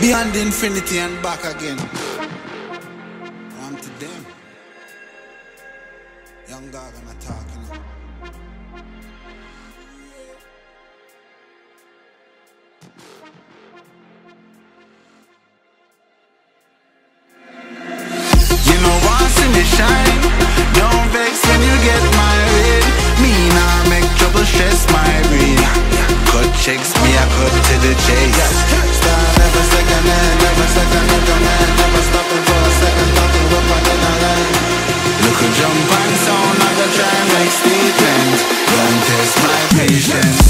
Beyond infinity and back again. On to them. Young dog and I. You know want see me shine. Cut me I cut to the chase. Star never second hand, never second in command. Never stopping for a second, talking up on the line. Look a jump and sound, I go try and make statement. Don't test my patience.